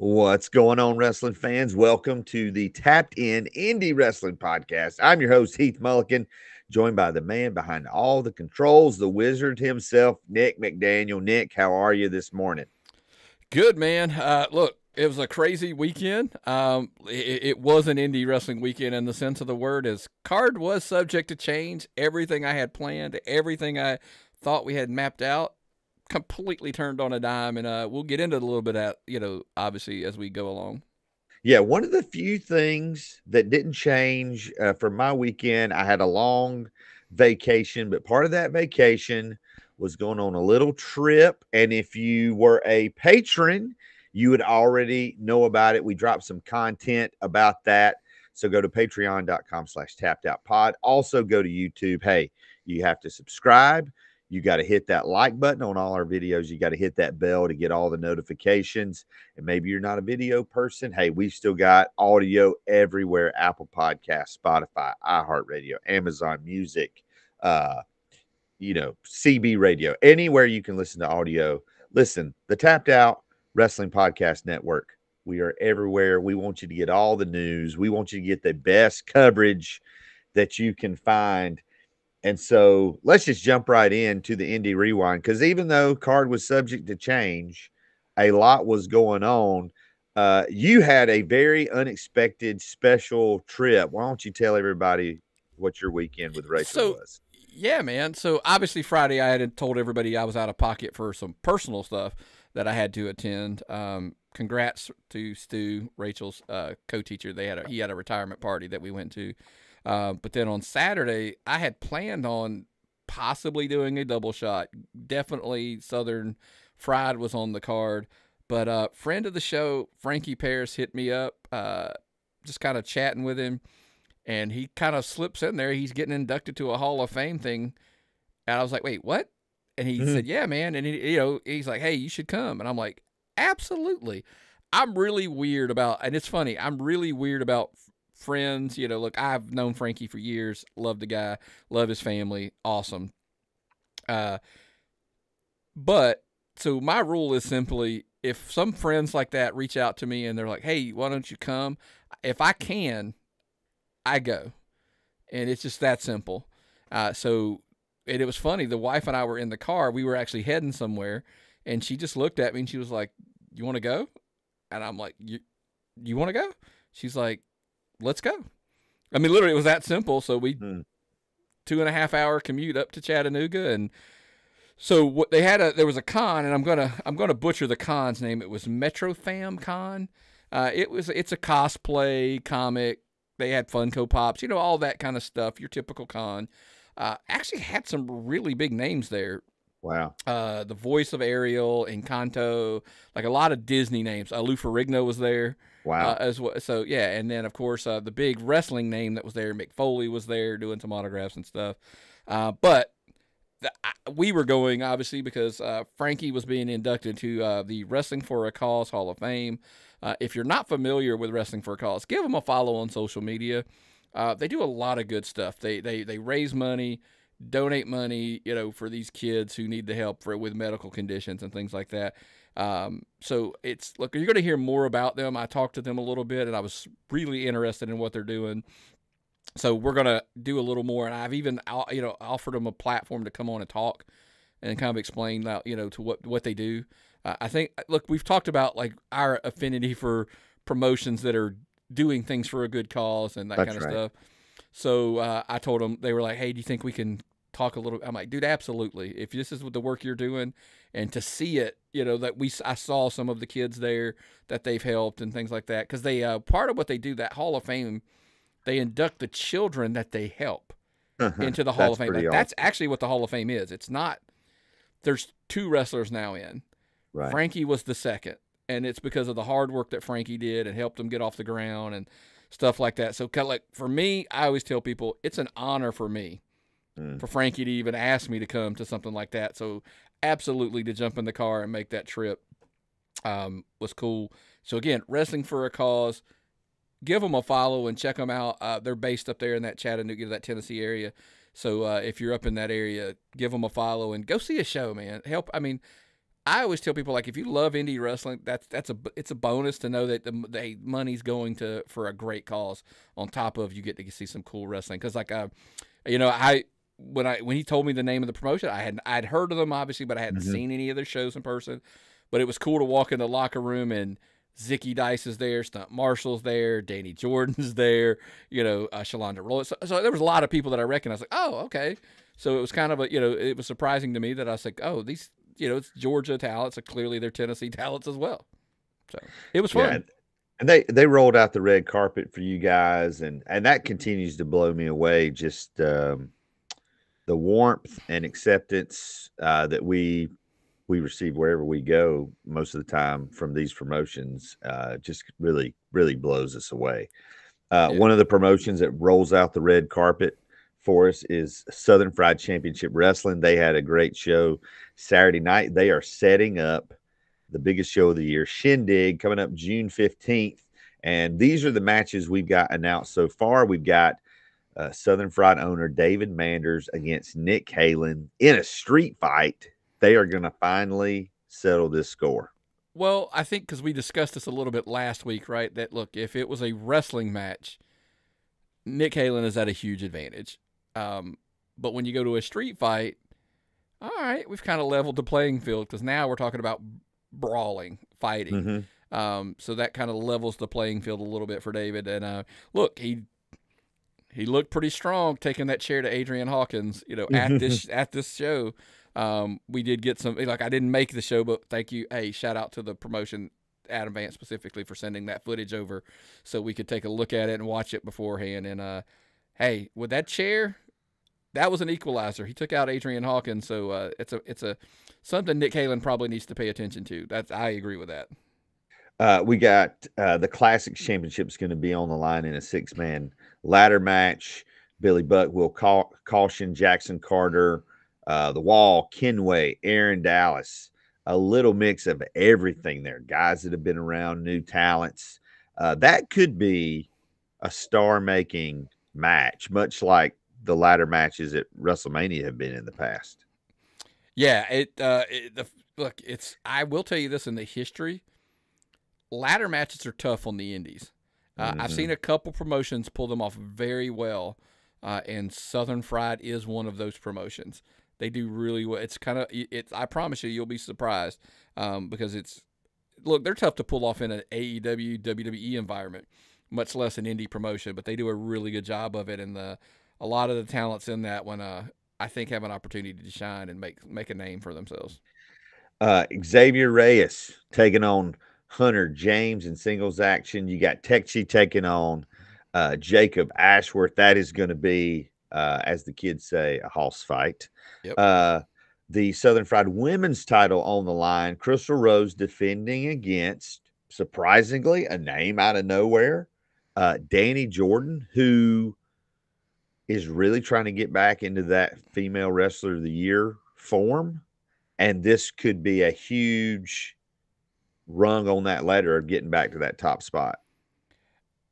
What's going on, wrestling fans? Welcome to the Tapped In Indie Wrestling Podcast. I'm your host, Heath Mulligan, joined by the man behind all the controls, the wizard himself, Nick McDaniel. Nick, how are you this morning? Good, man. Uh, look, it was a crazy weekend. Um, it, it, was an indie wrestling weekend in the sense of the word. As card was subject to change, everything I had planned, everything I thought we had mapped out, completely turned on a dime, and uh, we'll get into a little bit at you know obviously as we go along. Yeah, one of the few things that didn't change uh, for my weekend, I had a long vacation, but part of that vacation was going on a little trip. And if you were a patron, you would already know about it. We dropped some content about that. So go to patreon.com slash tapped out pod. Also go to YouTube. Hey, you have to subscribe. You got to hit that like button on all our videos. You got to hit that bell to get all the notifications. And maybe you're not a video person. Hey, we've still got audio everywhere Apple Podcast, Spotify, iHeartRadio, Amazon Music, uh, you know, CB Radio, anywhere you can listen to audio. Listen, the Tapped Out Wrestling Podcast Network. We are everywhere. We want you to get all the news. We want you to get the best coverage that you can find and so let's just jump right into the Indie Rewind because even though card was subject to change, a lot was going on. Uh, you had a very unexpected special trip. Why don't you tell everybody what your weekend with Rachel so, was? Yeah, man. So obviously Friday I had told everybody I was out of pocket for some personal stuff that I had to attend. Um, congrats to Stu, Rachel's uh, co-teacher. They had a, he had a retirement party that we went to. Uh, but then on Saturday, I had planned on possibly doing a double shot. Definitely Southern Fried was on the card. But uh, friend of the show, Frankie Paris, hit me up, uh, just kind of chatting with him. And he kind of slips in there. He's getting inducted to a Hall of Fame thing. And I was like, wait, what? And he mm-hmm. said, yeah, man. And, he, you know, he's like, hey, you should come. And I'm like, absolutely. I'm really weird about, and it's funny, I'm really weird about friends. You know, look, I've known Frankie for years. Love the guy. Love his family. Awesome. Uh, but so my rule is simply if some friends like that reach out to me and they're like, "Hey, why don't you come?" If I can, I go, and it's just that simple. Uh, so, and it was funny. The wife and I were in the car. We were actually heading somewhere, and she just looked at me and she was like, "You want to go?" And I'm like, "You, you want to go?" She's like, let's go. I mean, literally, it was that simple. So we hmm. two and a half hour commute up to Chattanooga, and so what they had a there was a con, and I'm gonna I'm gonna butcher the con's name. It was MetroFam Con. Uh, it was it's a cosplay comic. They had Funko Pops, you know, all that kind of stuff. Your typical con. Uh, actually had some really big names there. Wow. Uh, the voice of Ariel, Encanto, like a lot of Disney names. Uh, Lou Ferrigno was there. Wow. Uh, as well. So yeah, and then of course uh, the big wrestling name that was there, Mick Foley was there doing some autographs and stuff. Uh, but the, we were going obviously because uh, Frankie was being inducted to uh, the Wrestling for a Cause Hall of Fame. Uh, if you're not familiar with Wrestling for a Cause, give them a follow on social media. they do a lot of good stuff. They they they raise money donate money, you know, for these kids who need the help for with medical conditions and things like that. Um, so it's look, you're going to hear more about them. I talked to them a little bit, and I was really interested in what they're doing. So we're going to do a little more, and I've even you know offered them a platform to come on and talk and kind of explain that you know to what what they do. Uh, I think look, we've talked about like our affinity for promotions that are doing things for a good cause and that That's kind of right. stuff. So uh, I told them they were like, "Hey, do you think we can talk a little?" I'm like, "Dude, absolutely. If this is what the work you're doing, and to see it, you know, that we I saw some of the kids there that they've helped and things like that because they uh, part of what they do that Hall of Fame, they induct the children that they help uh-huh. into the Hall of Fame. Like, that's actually what the Hall of Fame is. It's not. There's two wrestlers now in. Right. Frankie was the second, and it's because of the hard work that Frankie did and helped them get off the ground and stuff like that. So, kind of like for me, I always tell people it's an honor for me mm. for Frankie to even ask me to come to something like that. So, absolutely to jump in the car and make that trip um, was cool. So, again, wrestling for a cause. Give them a follow and check them out. Uh, they're based up there in that Chattanooga, that Tennessee area. So uh, if you're up in that area, give them a follow and go see a show, man. Help. I mean, I always tell people like if you love indie wrestling, that's that's a it's a bonus to know that the, the money's going to for a great cause. On top of you get to see some cool wrestling because like uh, you know I when I when he told me the name of the promotion, I had I'd heard of them obviously, but I hadn't mm-hmm. seen any of their shows in person. But it was cool to walk in the locker room and Zicky Dice is there, Stunt Marshall's there, Danny Jordan's there, you know, uh, Shalonda Roll. So, so, there was a lot of people that I recognized. Like, oh, okay. So it was kind of a, you know, it was surprising to me that I was like, oh, these, you know, it's Georgia talents, so clearly they're Tennessee talents as well. So it was fun. Yeah, and they they rolled out the red carpet for you guys, and and that continues to blow me away. Just um, the warmth and acceptance uh, that we we receive wherever we go most of the time from these promotions uh, just really really blows us away. Uh, yeah. One of the promotions that rolls out the red carpet for us is Southern Fried Championship Wrestling. They had a great show Saturday night. They are setting up the biggest show of the year, Shindig, coming up June 15th. And these are the matches we've got announced so far. We've got uh, Southern Fried owner David Manders against Nick Halen in a street fight. They are going to finally settle this score. Well, I think because we discussed this a little bit last week, right? That look, if it was a wrestling match, Nick Halen is at a huge advantage. Um, but when you go to a street fight, all right, we've kind of leveled the playing field because now we're talking about brawling, fighting. Mm-hmm. Um, so that kind of levels the playing field a little bit for David. And uh, look, he he looked pretty strong taking that chair to Adrian Hawkins. You know, at this at this show, um, we did get some. Like I didn't make the show, but thank you. Hey, shout out to the promotion. Adam Vance specifically for sending that footage over so we could take a look at it and watch it beforehand. And uh, hey, with that chair, that was an equalizer. He took out Adrian Hawkins, so uh, it's a it's a something Nick Halen probably needs to pay attention to. That's I agree with that. Uh, we got uh, the Classics Championship is going to be on the line in a six man ladder match. Billy Buck will call, caution Jackson Carter, uh, the Wall, Kenway, Aaron Dallas. A little mix of everything there. Guys that have been around, new talents. Uh, that could be a star making match, much like the ladder matches at WrestleMania have been in the past. Yeah, it, uh, it the, look, it's I will tell you this in the history, ladder matches are tough on the indies. Uh, mm-hmm. I've seen a couple promotions pull them off very well, uh, and Southern Fried is one of those promotions. They do really well. It's kind of it's. I promise you, you'll be surprised um, because it's look they're tough to pull off in an AEW WWE environment, much less an indie promotion. But they do a really good job of it, and the a lot of the talents in that one, uh, I think, have an opportunity to shine and make make a name for themselves. Uh, Xavier Reyes taking on Hunter James in singles action. You got Tekchi taking on uh, Jacob Ashworth. That is going to be, uh, as the kids say, a house fight. Yep. Uh, the Southern Fried Women's title on the line. Crystal Rose defending against, surprisingly, a name out of nowhere, uh, Danny Jordan, who is really trying to get back into that female wrestler of the year form. And this could be a huge rung on that ladder of getting back to that top spot?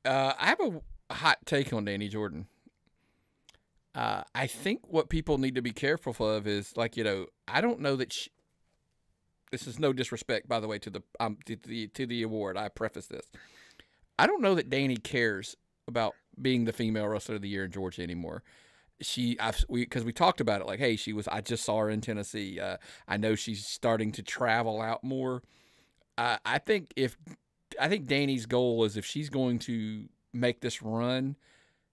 Uh, I have a hot take on Danny Jordan. Uh, I think what people need to be careful of is like you know I don't know that she, this is no disrespect by the way to the um to the to the award. I preface this. I don't know that Danny cares about being the female wrestler of the year in Georgia anymore. She, I've we because we talked about it like, hey, she was. I just saw her in Tennessee. Uh, I know she's starting to travel out more. I think if I think Danny's goal is if she's going to make this run,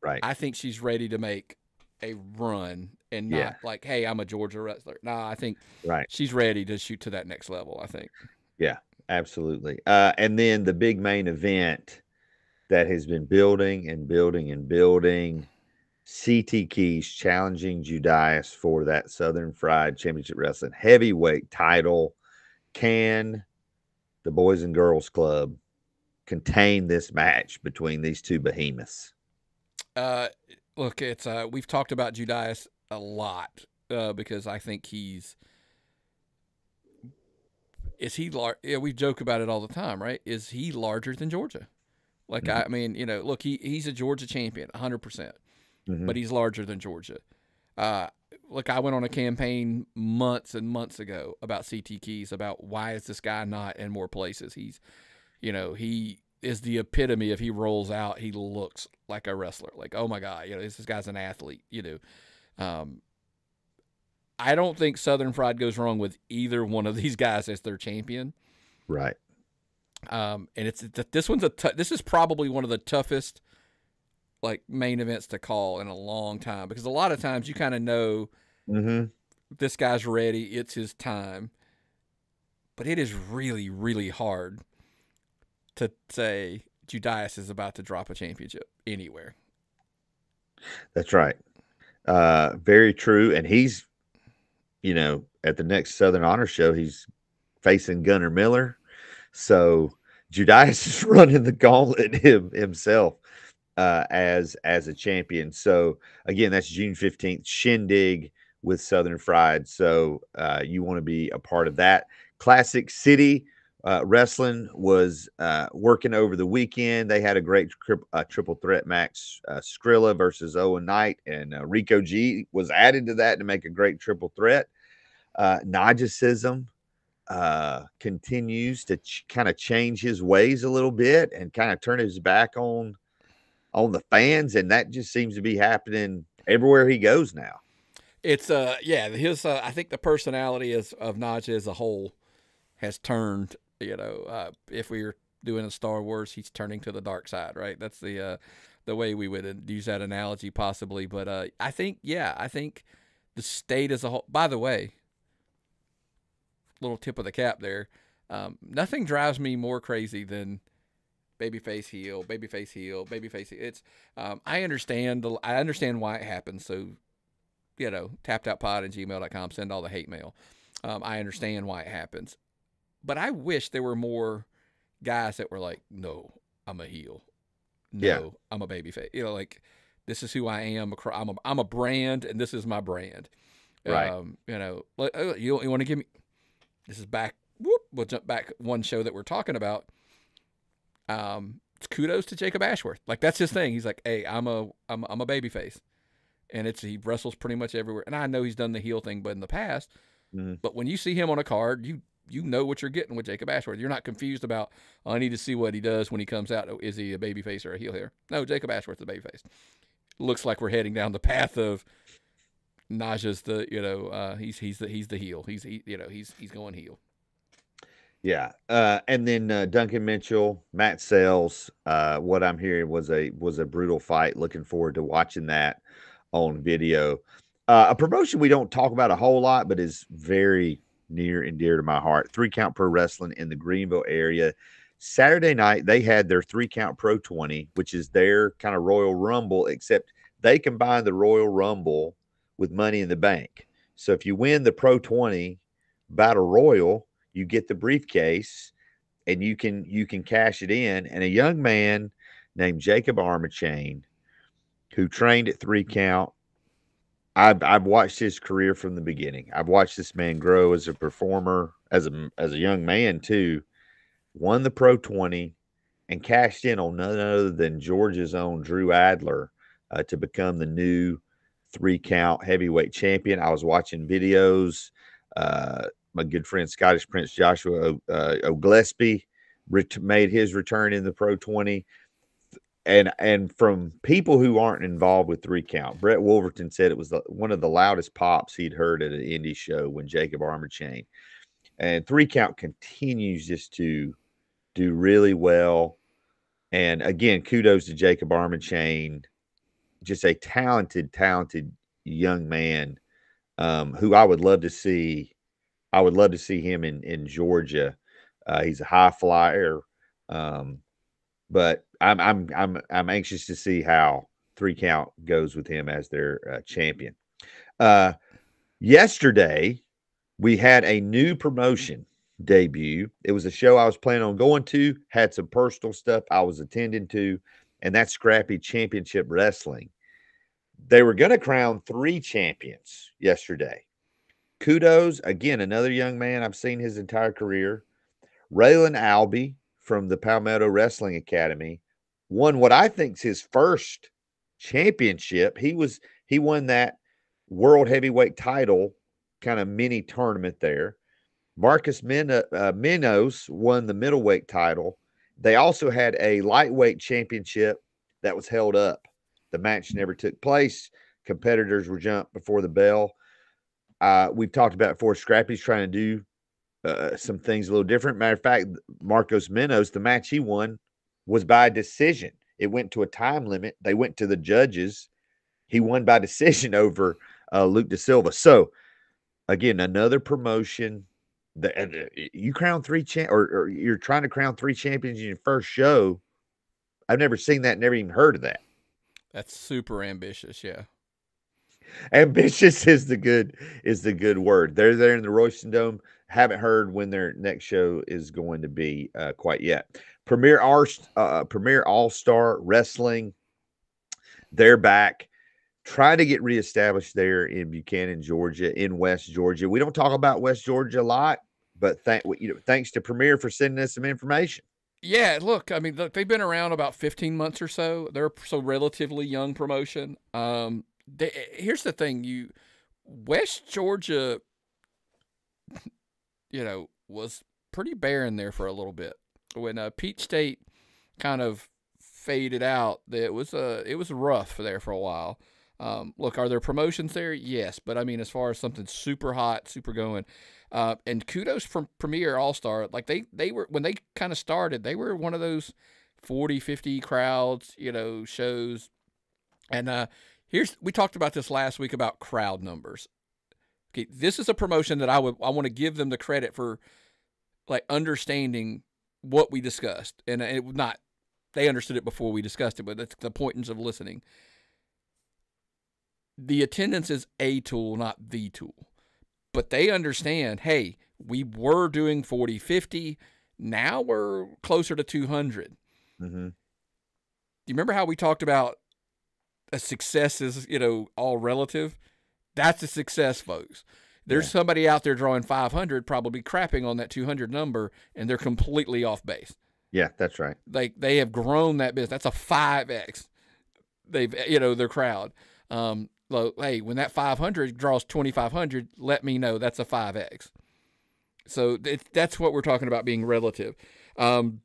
right? I think she's ready to make a run and not yeah. like, hey, I'm a Georgia wrestler. No, I think right. She's ready to shoot to that next level. I think. Yeah, absolutely. Uh, and then the big main event that has been building and building and building. CT Keys challenging Judas for that Southern Fried Championship Wrestling heavyweight title. Can the Boys and Girls Club contain this match between these two behemoths? Uh, look, it's uh, we've talked about Judas a lot uh, because I think he's is he large? Yeah, we joke about it all the time, right? Is he larger than Georgia? Like mm-hmm. I mean, you know, look, he he's a Georgia champion, hundred mm-hmm. percent, but he's larger than Georgia. Uh, look, I went on a campaign months and months ago about CT Keys about why is this guy not in more places? He's, you know, he is the epitome. If he rolls out, he looks like a wrestler. Like, oh my god, you know, this, this guy's an athlete. You know, um, I don't think Southern Fried goes wrong with either one of these guys as their champion. Right. Um, and it's this one's a t- this is probably one of the toughest like main events to call in a long time because a lot of times you kind of know mm-hmm. this guy's ready, it's his time. But it is really, really hard to say Judas is about to drop a championship anywhere. That's right. Uh, very true. And he's, you know, at the next Southern Honor Show, he's facing Gunnar Miller. So Judas is running the gauntlet him, himself uh, as as a champion. So again, that's June fifteenth, Shindig with Southern Fried. So uh, you want to be a part of that. Classic City uh, Wrestling was uh, working over the weekend. They had a great tri- uh, triple threat match: uh, Skrilla versus Owen Knight, and Rico G was added to that to make a great triple threat. Uh, uh, continues to ch- kind of change his ways a little bit and kind of turn his back on on the fans, and that just seems to be happening everywhere he goes now. It's uh yeah his uh, I think the personality is of Naja as a whole has turned you know uh, if we were doing a Star Wars he's turning to the dark side right that's the uh, the way we would use that analogy possibly but uh, I think yeah I think the state as a whole by the way little tip of the cap there um, nothing drives me more crazy than babyface heel, babyface heel, babyface. Heel. It's um, I understand the I understand why it happens. So, you know, tapped out pod and gmail.com, send all the hate mail. Um, I understand why it happens, but I wish there were more guys that were like, no, I'm a heel. No, yeah. I'm a babyface. You know, like this is who I am. I'm a, I'm a brand, and this is my brand. Right. Um, you know, uh, you, you want to give me. This is back. Whoop, we'll jump back one show that we're talking about um, kudos to Jacob Ashworth. Like that's his thing. He's like, hey, I'm a I'm I'm a baby face, and it's he wrestles pretty much everywhere. And I know he's done the heel thing, but in the past, mm-hmm. but when you see him on a card, you you know what you're getting with Jacob Ashworth. You're not confused about oh, I need to see what he does when he comes out. Oh, is he a baby face or a heel here? No, Jacob Ashworth is a baby face. Looks like we're heading down the path of Naja's the you know uh, he's he's the he's the heel. He's he, you know he's he's going heel. Yeah, uh, and then uh, Duncan Mitchell, Matt Sales. Uh, what I'm hearing was a was a brutal fight. Looking forward to watching that on video. Uh, a promotion we don't talk about a whole lot, but is very near and dear to my heart. Three Count Pro Wrestling in the Greenville area. Saturday night they had their Three Count Pro 20, which is their kind of Royal Rumble, except they combine the Royal Rumble with Money in the Bank. So if you win the Pro 20 Battle Royal you get the briefcase and you can you can cash it in. And a young man named jacob armachain who trained at three count I've, I've watched his career from the beginning. I've watched this man grow as a performer as a as a young man too won the pro 20 and cashed in on none other than georgia's own drew adler uh, to become the new three count heavyweight champion. I was watching videos uh, my good friend Scottish Prince Joshua uh, ret- made his return in the Pro 20. And and from people who aren't involved with three count, Brett Wolverton said it was the, one of the loudest pops he'd heard at an indie show when Jacob Armachain. And three count continues just to do really well. And again, kudos to Jacob Armachain, just a talented, talented young man um, who I would love to see I would love to see him in in Georgia. Uh, he's a high flyer, um, but I'm I'm I'm I'm anxious to see how three count goes with him as their uh, champion. Uh, yesterday, we had a new promotion debut. It was a show I was planning on going to. Had some personal stuff I was attending to, and that's Scrappy Championship Wrestling. They were going to crown three champions yesterday kudos again, another young man I've seen his entire career. Raylan Albie from the Palmetto Wrestling Academy won what I think is his first championship. He was he won that world heavyweight title kind of mini tournament there. Marcus Min- uh, Minos won the middleweight title. They also had a lightweight championship that was held up. The match never took place. Competitors were jumped before the bell. Uh, we've talked about before. Scrappy's trying to do uh, some things a little different. Matter of fact, Marcos Minos, the match he won was by decision. It went to a time limit. They went to the judges. He won by decision over uh, Luke De Silva. So, again, another promotion uh, you crown three champ or, or, you're trying to crown three champions in your first show. I've never seen that, never even heard of that. That's super ambitious, yeah. Ambitious is the good is the good word. They're there in the Royston Dome. Haven't heard when their next show is going to be uh, quite yet. Premiere All uh, Premiere All Star Wrestling. They're back. Trying to get reestablished there in Buchanan, Georgia, in West Georgia. We don't talk about West Georgia a lot, but thank you know, thanks to Premiere for sending us some information. Yeah, look, I mean, look, they've been around about 15 months or so. They're so relatively young promotion. Um, they, here's the thing: you West Georgia, you know, was pretty barren there for a little bit when uh, Peach State kind of faded out. It was uh, it was rough there for a while. Um, look, are there promotions there? Yes, but I mean, as far as something super hot, super going, uh, and kudos from Premiere All Star. Like they they were when they kind of started, they were one of those 40, 50 crowds, you know, shows. And uh, here's we talked about this last week about crowd numbers. Okay, this is a promotion that I would I want to give them the credit for, like understanding what we discussed, and it not they understood it before we discussed it, but that's the importance of listening. The attendance is a tool, not the tool. But they understand, hey, we were doing 40, 50. Now we're closer to 200. Mm-hmm. Do you remember how we talked about a success is, you know, all relative? That's a success, folks. There's yeah. somebody out there drawing 500, probably crapping on that 200 number, and they're completely off base. Yeah, that's right. Like they have grown that business. That's a 5x. They've, you know, their crowd. Um, look, hey, when that 500 draws 2,500, let me know. That's a 5x. So it, that's what we're talking about being relative. Um,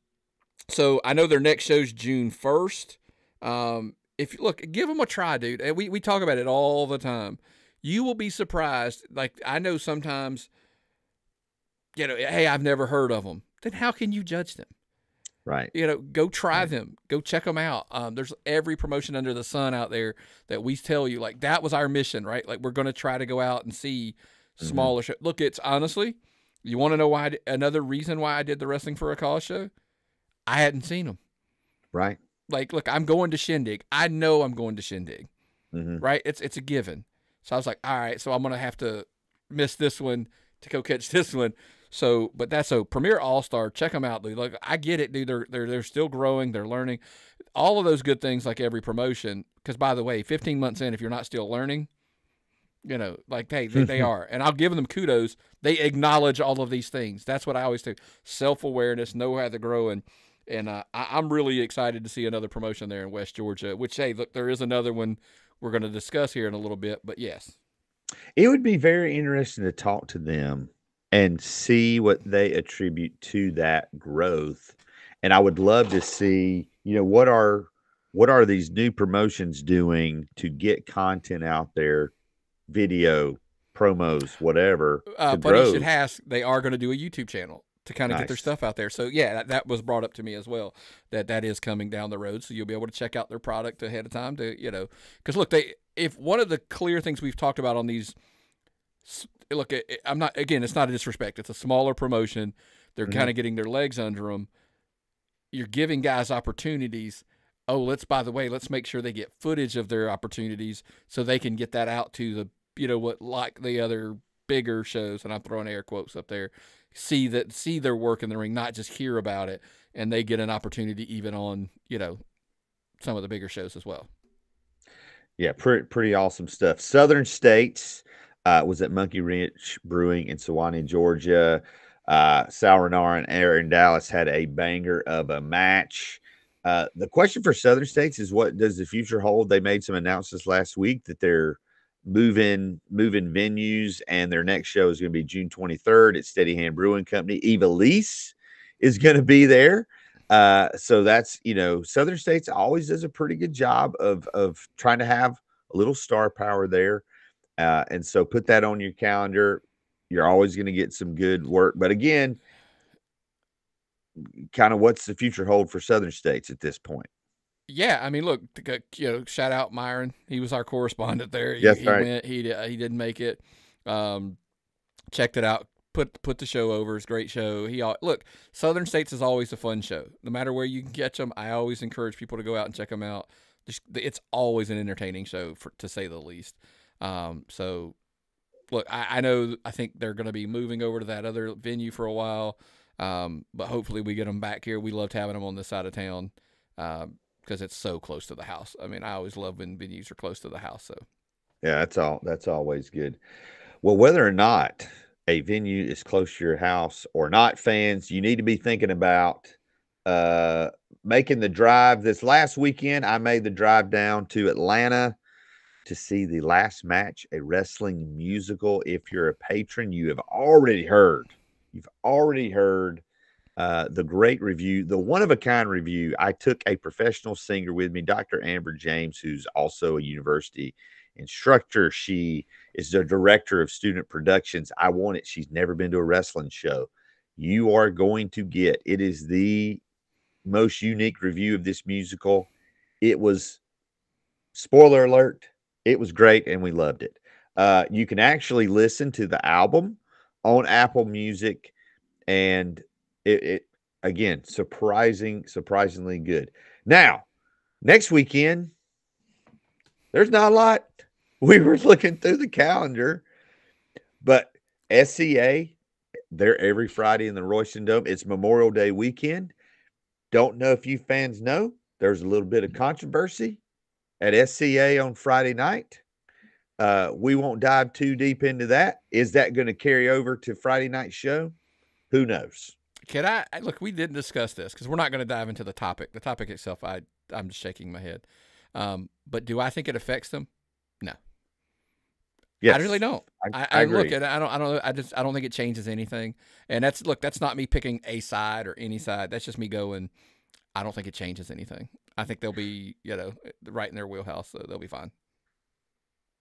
so I know their next show's June 1st. Um, if you look, give them a try, dude. And we, we talk about it all the time you will be surprised. Like I know sometimes, you know, hey, I've never heard of them. Then how can you judge them? Right. You know, go try right. them. Go check them out. Um, there's every promotion under the sun out there that we tell you. Like that was our mission, right? Like we're going to try to go out and see mm-hmm. smaller mm-hmm. shows. Look, it's honestly, you want to know why? I, another reason why I did the wrestling for a cause show? I hadn't seen them. Right. Like, look, I'm going to Shindig. I know I'm going to Shindig. Mm-hmm. Right. It's it's a given. So I was like, all right, so I'm gonna have to miss this one to go catch this one. So, but that's so Premiere All Star. Check them out, dude. Like I get it, dude. They're they're they're still growing. They're learning. All of those good things, like every promotion. Because by the way, 15 months in, if you're not still learning, you know, like hey, they, they are, and I'll give them kudos. They acknowledge all of these things. That's what I always do. Self awareness, know how to grow, and and uh, I, I'm really excited to see another promotion there in West Georgia. Which hey, look, there is another one we're going to discuss here in a little bit. But yes, it would be very interesting to talk to them and see what they attribute to that growth. And I would love to see, you know, what are what are these new promotions doing to get content out there, video, promos, whatever. Uh, should ask. They are going to do a YouTube channel to kind of nice. get their stuff out there. So yeah, that, that, was brought up to me as well. That that is coming down the road. So you'll be able to check out their product ahead of time to you know because look they if one of the clear things we've talked about on these look I'm not again it's not a disrespect it's a smaller promotion they're mm-hmm. kind of getting their legs under them. You're giving guys opportunities. Oh, let's by the way, let's make sure they get footage of their opportunities so they can get that out to the you know what like the other bigger shows and I'm throwing air quotes up there see that see their work in the ring, not just hear about it, and they get an opportunity even on you know some of the bigger shows as well. Yeah, pretty pretty awesome stuff. Southern States uh, was at Monkey Wrench Brewing in Suwanee, Georgia. Uh, Sal Reynar and Aaron Dallas had a banger of a match. Uh, the question for Southern States is what does the future hold? They made some announcements last week that they're moving moving venues, and their next show is going to be June 23rd at Steady Hand Brewing Company. Eva Lease is going to be there. Uh, so that's you know, Southern States always does a pretty good job of of trying to have a little star power there. Uh, and so put that on your calendar. You're always going to get some good work. But again, kind of what's the future hold for Southern States at this point? Yeah, I mean, look, you know, shout out Myron. He was our correspondent there. He, yes, he right. went. He he didn't make it. Um, checked it out. Put put the show over. It's a great show. He look. Southern States is always a fun show. No matter where you can catch them, I always encourage people to go out and check them out. Just, It's always an entertaining show, for, to say the least. Um, so, look, I, I know. I think they're going to be moving over to that other venue for a while. Um, but hopefully we get them back here. We loved having them on this side of town because it's so close to the house. I mean, I always love when venues are close to the house. So, yeah, that's all. That's always good. Well, whether or not a venue is close to your house or not, fans, you need to be thinking about uh, making the drive. This last weekend, I made the drive down to Atlanta to see the last match, a wrestling musical. If you're a patron, you have already heard You've already heard uh, the great review, the one of a kind review. I took a professional singer with me, Dr. Amber James, who's also a university instructor. She is the director of student productions. I want it. She's never been to a wrestling show. You are going to get it is the most unique review of this musical. It was spoiler alert, it was great and we loved it. Uh, you can actually listen to the album on Apple Music, and it, it again surprising, surprisingly good. Now, next weekend, there's not a lot. We were looking through the calendar, but SCA, they're every Friday in the Royston Dome. It's Memorial Day weekend. Don't know if you fans know, there's a little bit of controversy at SCA on Friday night. Uh, we won't dive too deep into that. Is that going to carry over to Friday night show? Who knows? Can I look? We didn't discuss this because we're not going to dive into the topic. The topic itself, I I'm just shaking my head. Um, but do I think it affects them? No. Yes. I really don't. I, I, I look at I don't I don't I just I don't think it changes anything. And that's look, that's not me picking a side or any side. That's just me going. I don't think it changes anything. I think they'll be you know right in their wheelhouse, so they'll be fine.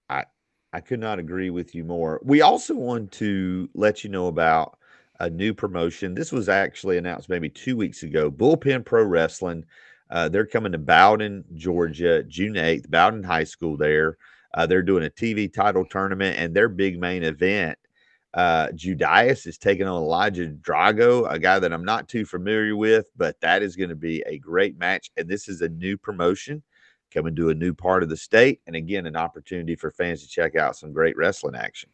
I I could not agree with you more. We also want to let you know about a new promotion. This was actually announced maybe two weeks ago. Bullpen Pro Wrestling. Uh, they're coming to Bowdon, Georgia, June 8th, Bowdon High School there. Uh, they're doing a TV title tournament, and their big main event, uh, Judas is taking on Elijah Drago, a guy that I'm not too familiar with, but that is going to be a great match. And this is a new promotion coming to a new part of the state. And again, an opportunity for fans to check out some great wrestling action.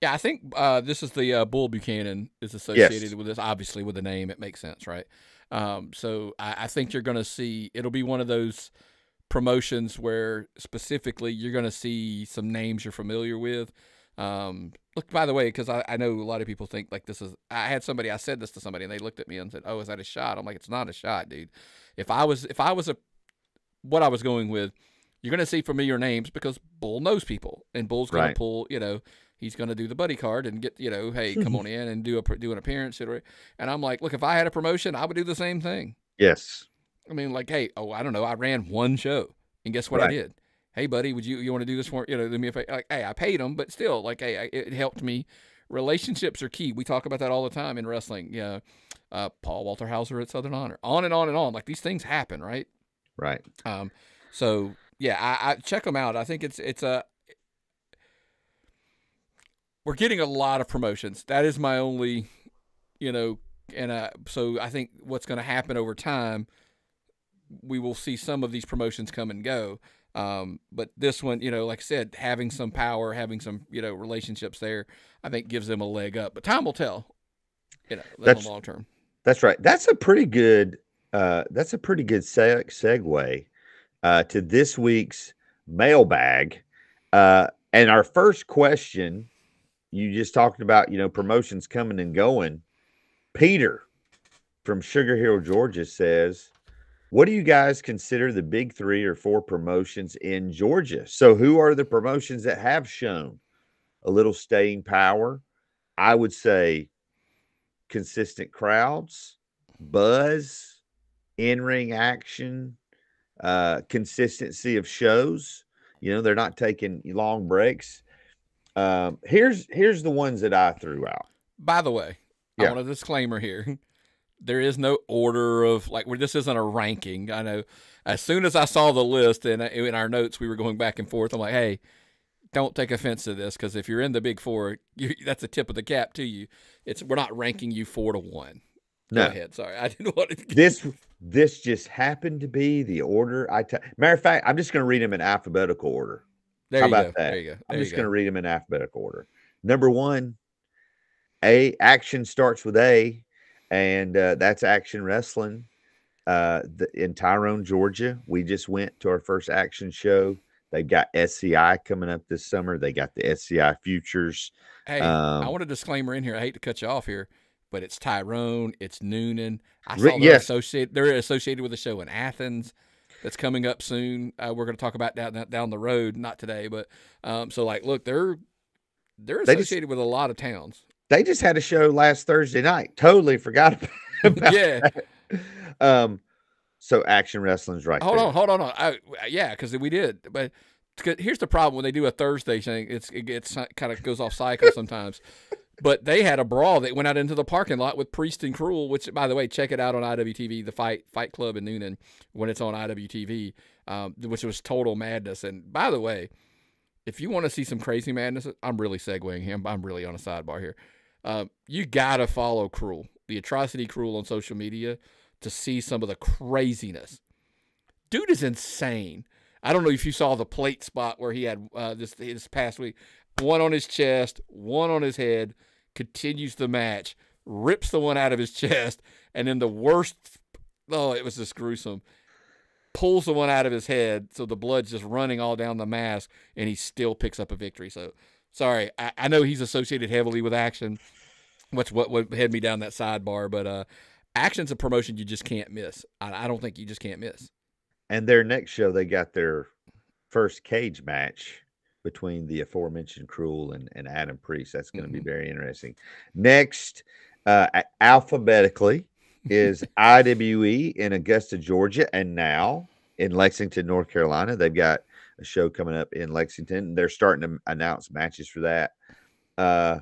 Yeah, I think uh, this is the uh, Bull Buchanan is associated yes. with this. Obviously, with the name, it makes sense, right? Um, so I, I, think you're going to see it'll be one of those promotions where specifically you're going to see some names you're familiar with. Um, look, by the way, because I, I know a lot of people think like this is. I had somebody I said this to somebody and they looked at me and said, "Oh, is that a shot?" I'm like, "It's not a shot, dude. If I was if I was a what I was going with, you're going to see familiar names because Bull knows people, and Bull's going right. to pull, you know, he's going to do the buddy card and get, you know, hey, come on in and do a do an appearance. And I'm like, look, if I had a promotion, I would do the same thing. Yes. I mean, like, hey, oh, I don't know, I ran one show, and guess what right. I did? Hey, buddy, would you you want to do this for you know? Do me a favor. Like, hey, I paid him, but still, like, hey, I, it helped me. Relationships are key. We talk about that all the time in wrestling. Yeah, uh, Paul Walter Hauser at Southern Honor. On and on and on. Like these things happen, right? Right. Um, so yeah, I, I check them out. I think it's it's a we're getting a lot of promotions. That is my only, you know, and uh, so I think what's going to happen over time, we will see some of these promotions come and go. Um, but this one, you know, like I said, having some power, having some, you know, relationships there, I think gives them a leg up. But time will tell, you know, that's long term. That's right. That's a pretty good uh, that's a pretty good seg- segue uh, to this week's mailbag. Uh, and our first question, you just talked about, you know, promotions coming and going. Peter from Sugar Hill, Georgia says, What do you guys consider the big three or four promotions in Georgia? So, who are the promotions that have shown a little staying power? I would say consistent crowds, buzz, in ring action, uh, consistency of shows. You know, they're not taking long breaks. Um, here's here's the ones that I threw out. By the way, yeah. I want a disclaimer here. There is no order of like where this isn't a ranking. I know as soon as I saw the list and in our notes we were going back and forth. I'm like, hey, don't take offense to this because if you're in the big four, you, that's a tip of the cap to you. It's we're not ranking you four to one. No. Go ahead. Sorry, I didn't want to. This this just happened to be the order. I t- matter of fact, I'm just going to read them in alphabetical order. There How about go. that? There you go. There I'm just going to read them in alphabetical order. Number one, A action starts with A, and uh, that's Action Wrestling. Uh, the, in Tyrone, Georgia, we just went to our first action show. They've got SCI coming up this summer. They got the SCI Futures. Hey, um, I want a disclaimer in here. I hate to cut you off here but it's Tyrone, it's Newnan. I saw they're yes. associated. They're associated with a show in Athens that's coming up soon. Uh, we're going to talk about down down the road, not today, but um, so like, look, they're they're associated they just, with a lot of towns. They just had a show last Thursday night. Totally forgot about yeah. That. Um, so action wrestling's right. Hold there. on, hold on, on. I, yeah, because we did, but here's the problem when they do a Thursday thing. It's it gets kind of goes off cycle sometimes. But they had a brawl that went out into the parking lot with Priest and Cruel, which, by the way, check it out on IWTV, the Fight Fight Club in Newnan when it's on IWTV, um, which was total madness. And by the way, if you want to see some crazy madness, I'm really segueing him. I'm really on a sidebar here. Um, you gotta follow Cruel, the atrocity Cruel on social media, to see some of the craziness. Dude is insane. I don't know if you saw the plate spot where he had uh, this this past week, one on his chest, one on his head continues the match, rips the one out of his chest, and then the worst oh, it was just gruesome. Pulls the one out of his head, so the blood's just running all down the mask, and he still picks up a victory. So sorry, I, I know he's associated heavily with action, which what would head me down that sidebar, but uh action's a promotion you just can't miss. I, I don't think you just can't miss. And their next show, they got their first cage match between the aforementioned Cruel and, and Adam Priest. That's going to mm-hmm. be very interesting. Next, uh, alphabetically, is IWE in Augusta, Georgia, and now in Lexington, North Carolina. They've got a show coming up in Lexington. They're starting to announce matches for that. Uh,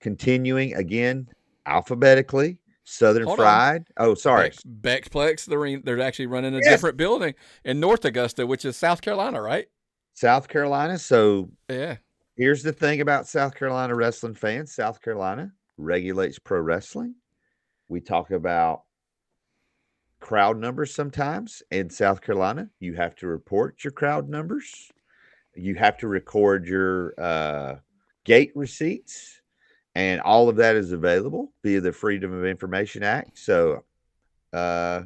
continuing again alphabetically. Southern Hold Fried. On. Oh, sorry. Bex, Bexplex. They're, they're actually running a yes. different building in North Augusta, which is South Carolina, right? South Carolina. So yeah, here's the thing about South Carolina wrestling fans. South Carolina regulates pro wrestling. We talk about crowd numbers sometimes in South Carolina. You have to report your crowd numbers. You have to record your uh, gate receipts, and all of that is available via the Freedom of Information Act. So, uh,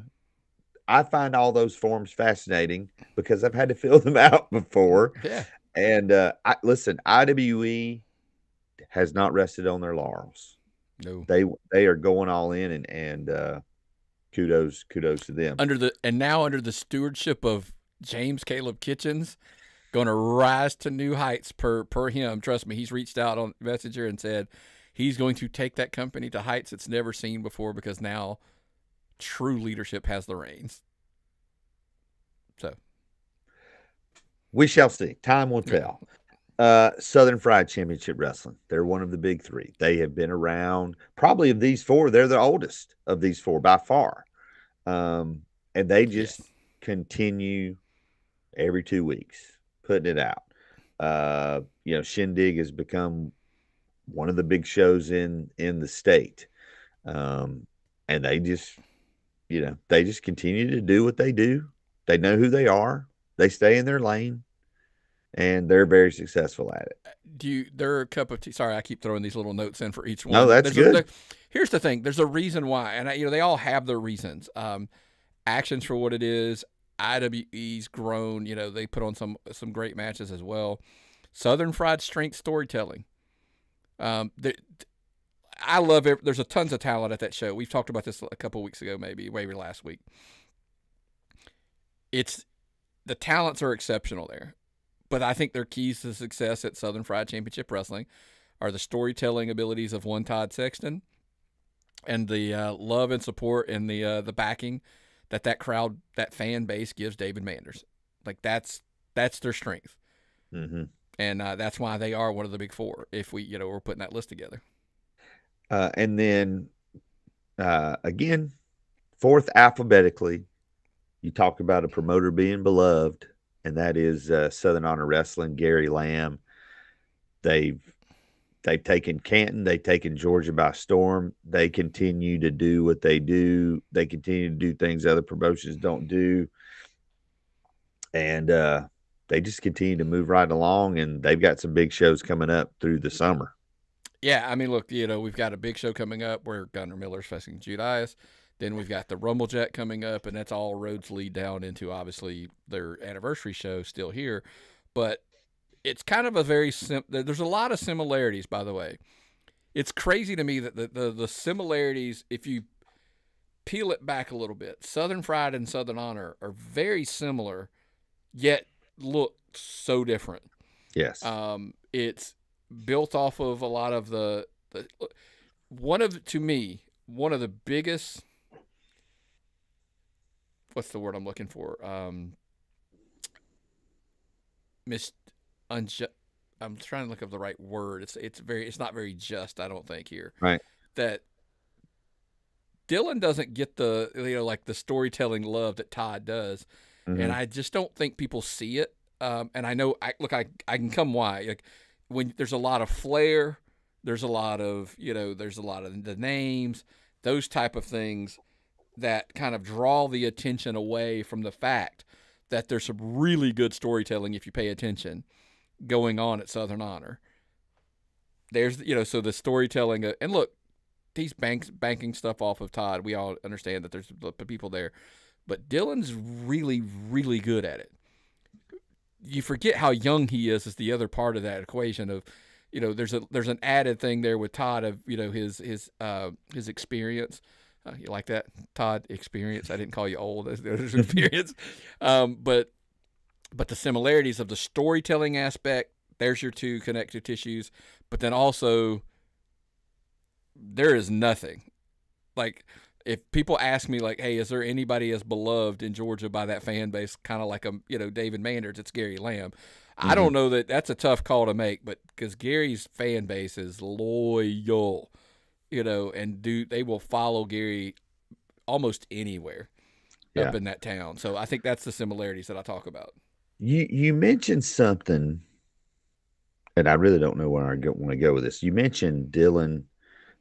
I find all those forms fascinating because I've had to fill them out before. Yeah. And uh, I, listen, IWE has not rested on their laurels. No, they they are going all in, and and uh, kudos kudos to them. Under the and now under the stewardship of James Caleb Kitchens, going to rise to new heights per per him. Trust me, he's reached out on Messenger and said he's going to take that company to heights it's never seen before because now true leadership has the reins. So we shall see. Time will tell. Uh, Southern Fried Championship Wrestling. They're one of the big three. They have been around, probably of these four, they're the oldest of these four by far. Um, and they just yes. continue every two weeks putting it out. Uh, you know, Shindig has become one of the big shows in in the state. Um, and they just you know, they just continue to do what they do. They know who they are. They stay in their lane, and they're very successful at it. Do you? They're a cup of tea. Sorry, I keep throwing these little notes in for each one. No, that's there's good. A, here's the thing. There's a reason why, and I, you know, they all have their reasons. Um, actions for what it is. IWE's grown. You know, they put on some some great matches as well. Southern Fried Strength Storytelling. Um, the, I love it. There's a tons of talent at that show. We've talked about this a couple weeks ago, maybe maybe last week. it's the talents are exceptional there. But I think their keys to success at Southern Fried Championship Wrestling are the storytelling abilities of one Todd Sexton and the uh, love and support and the uh, the backing that that crowd, that fan base gives David Manders. Like that's that's their strength, Mm-hmm. and uh, that's why they are one of the big four. If we, you know, we're putting that list together. Uh, and then uh, again, fourth alphabetically, you talk about a promoter being beloved, and that is uh, Southern Honor Wrestling. Gary Lamb. They've they've taken Canton, they've taken Georgia by storm. They continue to do what they do. They continue to do things other promotions don't do, and uh, they just continue to move right along. And they've got some big shows coming up through the summer. Yeah, I mean, look, you know, we've got a big show coming up where Gunnar Miller's facing Judias. Then we've got the Rumblejet coming up, and that's all roads lead down into obviously their anniversary show still here. But it's kind of a very sim. There's a lot of similarities, by the way. It's crazy to me that the, the, the similarities, if you peel it back a little bit, Southern Fried and Southern Honor are very similar, yet look so different. Yes. Um, it's built off of a lot of the, the one of to me one of the biggest what's the word I'm looking for um mis unjust I'm trying to look up the right word it's it's very it's not very just I don't think here Right. that Dylan doesn't get the you know like the storytelling love that Todd does Mhm. and I just don't think people see it. Um, and I know, I look, I I can come why. Like when there's a lot of flair, there's a lot of you know, there's a lot of the names, those type of things that kind of draw the attention away from the fact that there's some really good storytelling if you pay attention going on at Southern Honor. There's you know, so the storytelling uh, and look, he's banks banking stuff off of Todd. We all understand that there's the people there but Dylan's really, really good at it. You forget how young he is is the other part of that equation of, you know, there's a there's an added thing there with Todd of you know his his uh his experience. Uh, you like that, Todd? Experience. I didn't call you old. There's experience, um, but but the similarities of the storytelling aspect. There's your two connective tissues, but then also there is nothing like if people ask me like, "Hey, is there anybody as beloved in Georgia by that fan base, kind of like a you know David Manders?" It's Gary Lamb. I mm-hmm. don't know that that's a tough call to make, but because Gary's fan base is loyal, you know, and do they will follow Gary almost anywhere up in that town. So I think that's the similarities that I talk about. You you mentioned something, and I really don't know where I want to go with this. You mentioned Dylan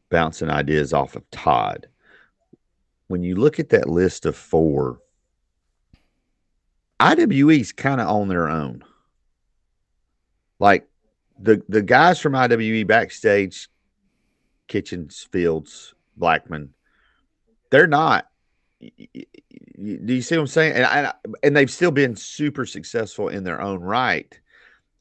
bouncing ideas off of Todd. When you look at that list of four, IWE's kind of on their own. Like the the guys from IWE backstage, Kitchens, Fields, Blackman, they're not. Do you see what I'm saying? And I, and they've still been super successful in their own right.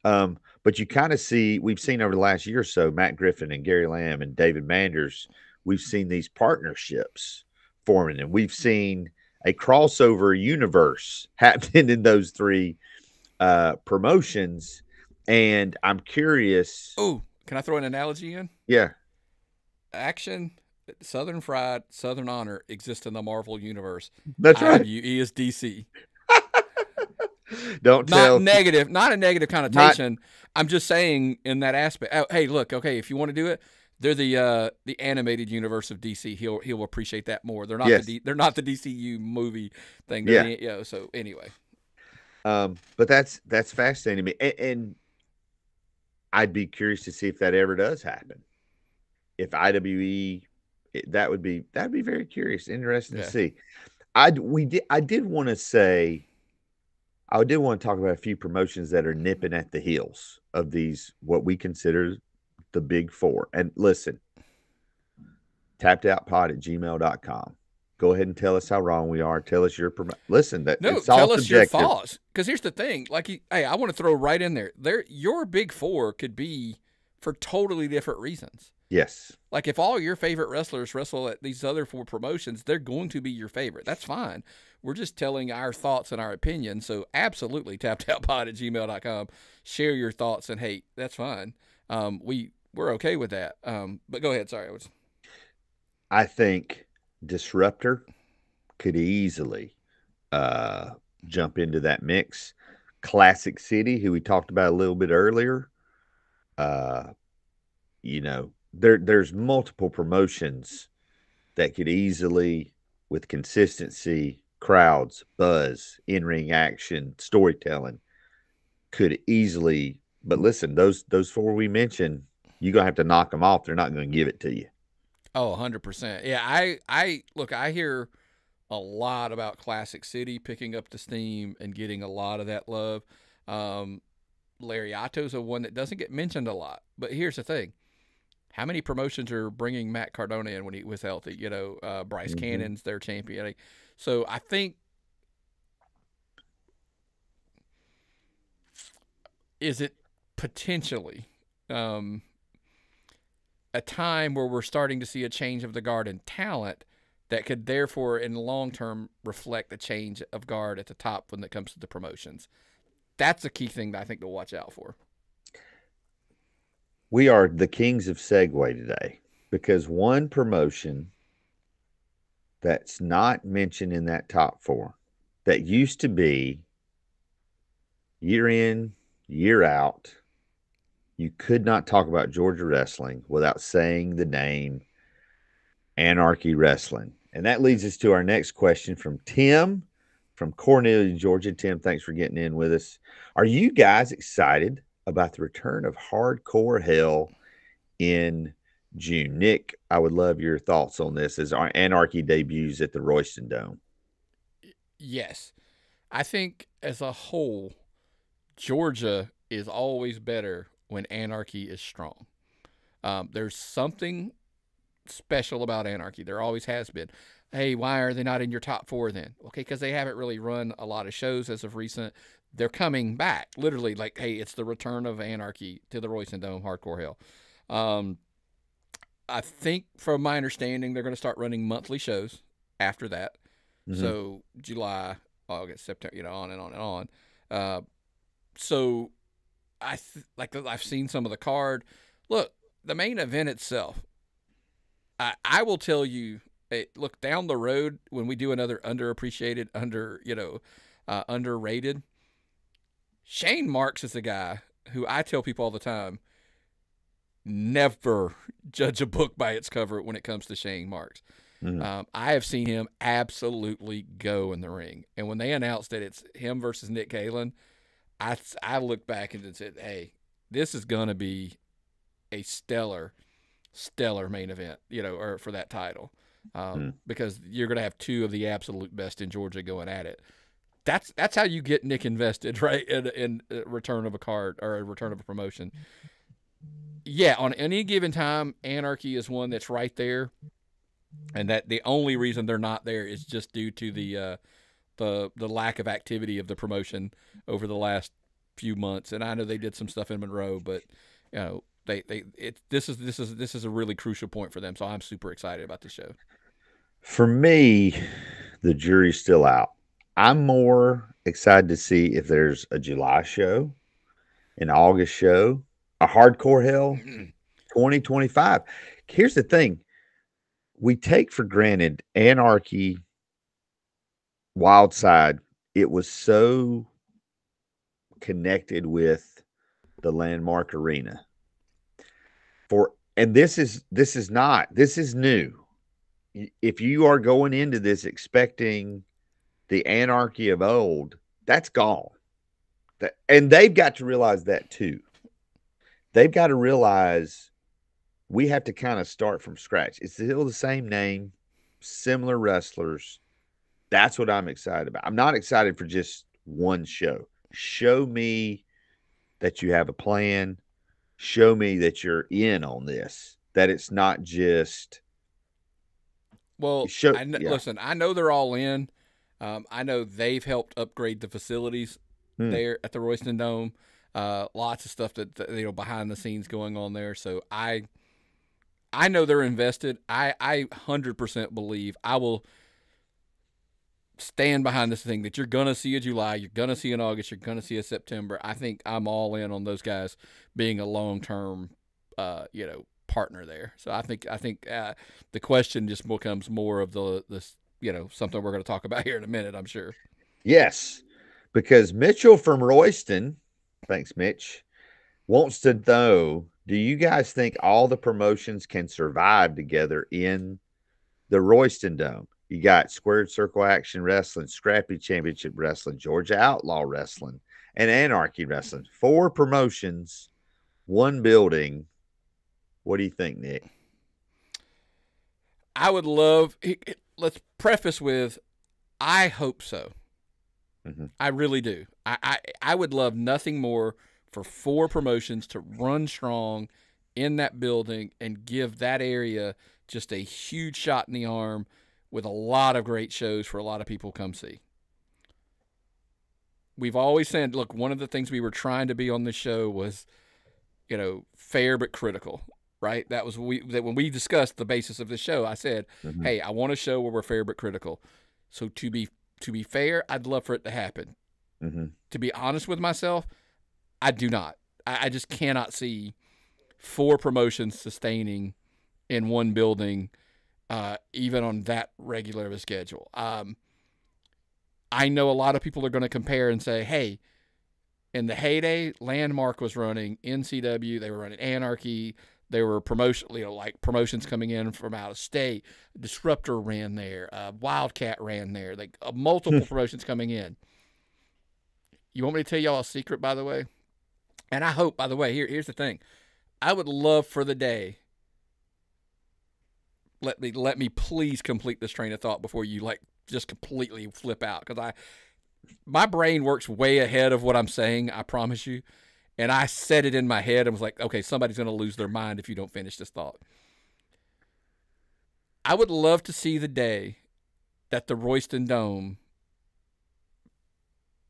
Um, but you kind of see we've seen over the last year or so Matt Griffin and Gary Lamb and David Manders. We've seen these partnerships forming, and we've seen a crossover universe happen in those three uh, promotions. And I'm curious. Oh, can I throw an analogy in? Yeah, Action, Southern Fried, Southern Honor exist in the Marvel universe. that's right. IWE is DC. Don't not tell. negative, not a negative connotation. I'm just saying in that aspect. Oh, hey, look, okay, if you want to do it, they're the uh, the animated universe of DC. He'll he'll appreciate that more. They're not Yes. the D, they're not the DCU movie thing. They're the- yeah. So anyway, Um, but that's that's fascinating to me, and, and I'd be curious to see if that ever does happen. If IWE, it- that would be that'd be very curious, interesting Yeah. to see. I we did I did want to say, I did want to talk about a few promotions that are nipping at the heels of these what we consider the big four. And listen, tappedoutpod at gmail.com. Go ahead and tell us how wrong we are. Tell us your listen that no, it's all tell us your subjective. thoughts. Because here's the thing, like, you, hey, I want to throw right in there. There, your big four could be for totally different reasons. Yes. Like if all your favorite wrestlers wrestle at these other four promotions, they're going to be your favorite. That's fine. We're just telling our thoughts and our opinions. So absolutely tappedoutpod at gmail.com. Share your thoughts and hey, that's fine. Um, we we're okay with that. Um, but go ahead. Sorry, I was. I think Disruptor could easily uh, jump into that mix. Classic City, who we talked about a little bit earlier, uh, you know, there there's multiple promotions that could easily, with consistency, crowds, buzz, in ring action, storytelling, could easily. But listen, those those four we mentioned, you're gonna have to knock them off. They're not gonna give it to you. Oh, 100%. Yeah, I I look, I hear a lot about Classic City picking up the steam and getting a lot of that love. Um, Lariato's a one that doesn't get mentioned a lot. But here's the thing. How many promotions are bringing Matt Cardona in when he was healthy? You know, uh, Bryce mm-hmm. Cannon's their champion. So I think is it potentially um, a time where we're starting to see a change of the guard in talent that could therefore in the long term reflect the change of guard at the top when it comes to the promotions. That's a key thing that I think to watch out for. We are the kings of segue today because one promotion that's not mentioned in that top four that used to be year in, year out, you could not talk about Georgia wrestling without saying the name Anarchy Wrestling. And that leads us to our next question from Tim from Cornelia, Georgia. Tim, thanks for getting in with us. Are you guys excited about the return of Hardcore Hell in June? Nick, I would love your thoughts on this as our Anarchy debuts at the Royston Dome. Yes. I think as a whole, Georgia is always better when Anarchy is strong. Um, there's something special about Anarchy. There always has been. Hey, why are they not in your top four then? Okay, because they haven't really run a lot of shows as of recent. They're coming back, literally. Like, hey, it's the return of Anarchy to the Royston Dome Hardcore Hell. Um, I think, from my understanding, they're going to start running monthly shows after that. Mm-hmm. So July, August, September, you know, on and on and on. Uh, so I th- like I've seen some of the card. Look, the main event itself I, I will tell you, hey, look down the road when we do another underappreciated, under you know, uh, underrated. Shane Marks is a guy who I tell people all the time never judge a book by its cover when it comes to Shane Marks. Mm-hmm. Um, I have seen him absolutely go in the ring. And when they announced that it's him versus Nick Galen, I, I looked back and said, hey, this is going to be a stellar – stellar main event, you know, or for that title, um, mm. because you're going to have two of the absolute best in Georgia going at it. That's that's how you get Nick invested, right? In, in return of a card or a return of a promotion. Yeah, on any given time, Anarchy is one that's right there, and that the only reason they're not there is just due to the uh, the the lack of activity of the promotion over the last few months. And I know they did some stuff in Monroe, but you know they they it this is this is this is a really crucial point for them. So I'm super excited about the show. For me, the jury's still out. I'm more excited to see if there's a July show, an August show, a hardcore hell 2025. Here's the thing. We take for granted anarchy wild side. It was so connected with the landmark arena. For and this is this is not this is new. If you are going into this expecting the anarchy of old that's gone. That, and they've got to realize that too. They've got to realize we have to kind of start from scratch. It's still the same name similar wrestlers that's what i'm excited about i'm not excited for just one show show me that you have a plan show me that you're in on this, that it's not just. Well, show, I yeah. listen, I know they're all in. Um, I know they've helped upgrade the facilities hmm. there at the Royston Dome. Uh, lots of stuff that, that, you know behind the scenes going on there. So I, I know they're invested. I I hundred percent believe I will stand behind this thing that you're gonna see a July, you're gonna see an August, you're gonna see a September. I think I'm all in on those guys being a long term, uh, you know, partner there. So I think I think uh, the question just becomes more of the this you know something we're going to talk about here in a minute. I'm sure. Yes, because Mitchell from Royston, thanks Mitch, wants to know: Do you guys think all the promotions can survive together in the Royston Dome? You got Squared Circle Action Wrestling, Scrappy Championship Wrestling, Georgia Outlaw Wrestling, and Anarchy Wrestling. Four promotions, one building. What do you think, Nick? I would love. Let's preface with, I hope so. Mm-hmm. I really do. I, I I would love nothing more for four promotions to run strong in that building and give that area just a huge shot in the arm with a lot of great shows for a lot of people to come see. We've always said, look, one of the things we were trying to be on this show was, you know, fair but critical, right? That was we that when we discussed the basis of the show, I said, mm-hmm. hey, I want a show where we're fair but critical. So to be to be fair, I'd love for it to happen. Mm-hmm. To be honest with myself, I do not. I, I just cannot see four promotions sustaining in one building uh, even on that regular of a schedule. Um, I know a lot of people are going to compare and say, hey, in the heyday, Landmark was running NCW, they were running Anarchy, there were promotion, you know, like promotions coming in from out of state. Disruptor ran there, uh, Wildcat ran there, like uh, multiple promotions coming in. You want me to tell y'all a secret, by the way? And I hope, by the way, here, here's the thing. I would love for the day let me let me please complete this train of thought before you like just completely flip out because I my brain works way ahead of what I'm saying. I promise you. And I said it in my head and was like, okay, somebody's going to lose their mind if you don't finish this thought. I would love to see the day that the Royston Dome,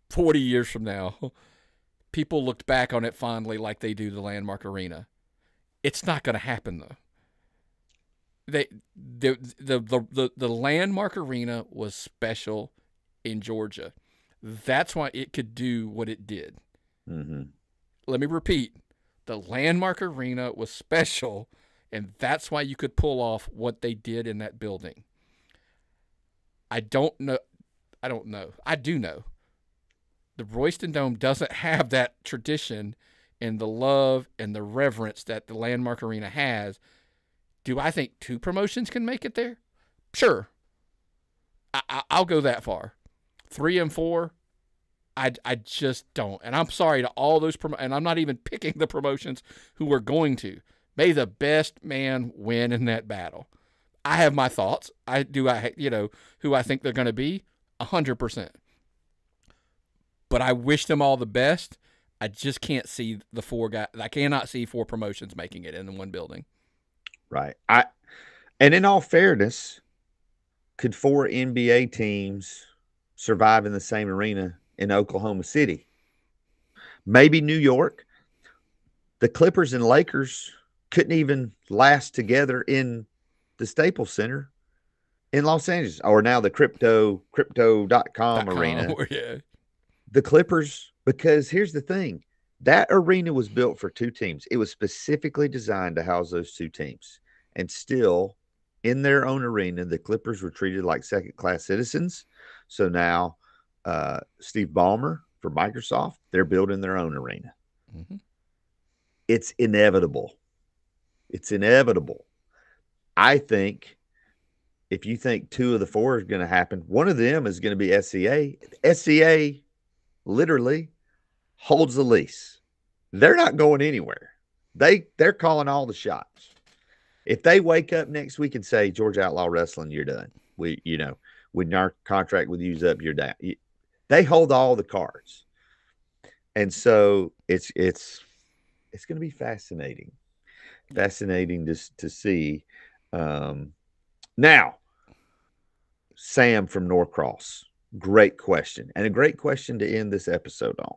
40 years from now, people looked back on it fondly like they do the Landmark Arena. It's not going to happen, though they the, the the the the landmark arena was special in Georgia. That's why it could do what it did. Mm-hmm. Let me repeat: the landmark arena was special, and that's why you could pull off what they did in that building. I don't know. I don't know. I do know. The Royston Dome doesn't have that tradition and the love and the reverence that the landmark arena has do I think two promotions can make it there? Sure. I, will go that far. Three and four, I, I just don't. And I'm sorry to all those, prom- and I'm not even picking the promotions who are going to. May the best man win in that battle. I have my thoughts. I do. I you know who I think they're going to be. Hundred percent. But I wish them all the best. I just can't see the four guys. I cannot see four promotions making it in the one building. Right. I and in all fairness, could four NBA teams survive in the same arena in Oklahoma City? Maybe New York. The Clippers and Lakers couldn't even last together in the Staples Center in Los Angeles or now the crypto crypto.com arena. yeah. The Clippers because here's the thing that arena was built for two teams. It was specifically designed to house those two teams. And still, in their own arena, the Clippers were treated like second class citizens. So now, uh, Steve Ballmer for Microsoft, they're building their own arena. Mm-hmm. It's inevitable. It's inevitable. I think if you think two of the four is going to happen, one of them is going to be SCA. SCA literally holds the lease. They're not going anywhere. They they're calling all the shots. If they wake up next week and say Georgia Outlaw Wrestling, you're done. We you know when our contract with you's up, you're down. They hold all the cards, and so it's it's it's going to be fascinating, fascinating to to see. Um, now, Sam from Norcross, great question, and a great question to end this episode on.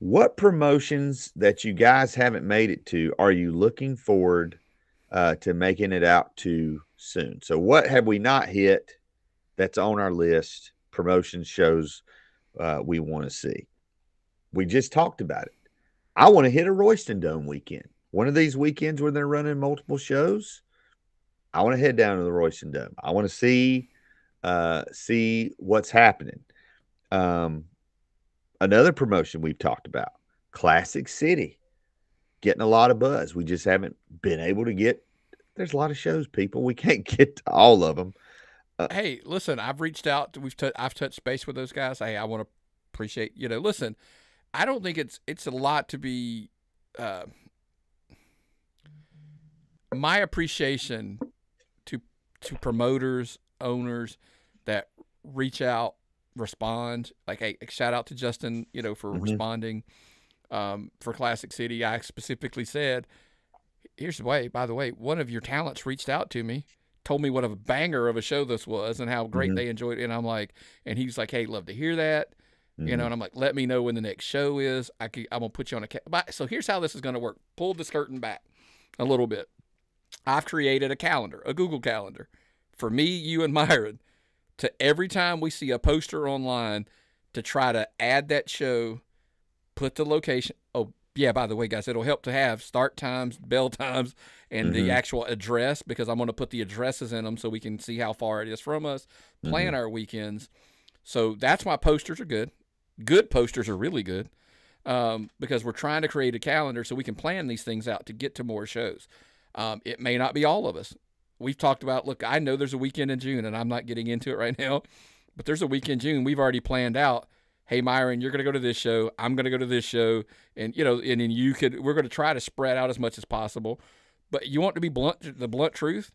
What promotions that you guys haven't made it to are you looking forward uh, to making it out too soon? So, what have we not hit that's on our list, promotion shows uh, we want to see. We just talked about it. I want to hit a Royston Dome weekend. One of these weekends where they're running multiple shows. I want to head down to the Royston Dome. I want to see uh, see what's happening. Um, another promotion we've talked about, Classic City, getting a lot of buzz. We just haven't been able to get. There's a lot of shows, people. We can't get to all of them. Uh, hey, listen, I've reached out. We've t- I've touched base with those guys. Hey, I want to appreciate. You know, listen, I don't think it's it's a lot to be. Uh, my appreciation to to promoters, owners that reach out, respond. Like, hey, shout out to Justin, you know, for mm-hmm. responding. Um, for Classic City, I specifically said, "Here's the way." By the way, one of your talents reached out to me, told me what a banger of a show this was, and how great mm-hmm. they enjoyed it. And I'm like, and he's like, "Hey, love to hear that." Mm-hmm. You know, mm-hmm. and I'm like, let me know when the next show is. I am gonna put you on a. Ca-. So here's how this is gonna work. Pull the curtain back a little bit. I've created a calendar, a Google calendar, for me, you, and Myron to every time we see a poster online to try to add that show, put the location. Oh, yeah, by the way, guys, it'll help to have start times, bell times, and mm-hmm. the actual address because I'm going to put the addresses in them so we can see how far it is from us, plan mm-hmm. our weekends. So that's why posters are good. Good posters are really good um, because we're trying to create a calendar so we can plan these things out to get to more shows. Um, it may not be all of us we've talked about look, I know there's a weekend in June and I'm not getting into it right now, but there's a week in June we've already planned out. Hey Myron, you're gonna go to this show. I'm gonna go to this show, and you know, and then you could. We're gonna try to spread out as much as possible. But you want to be blunt. The blunt truth,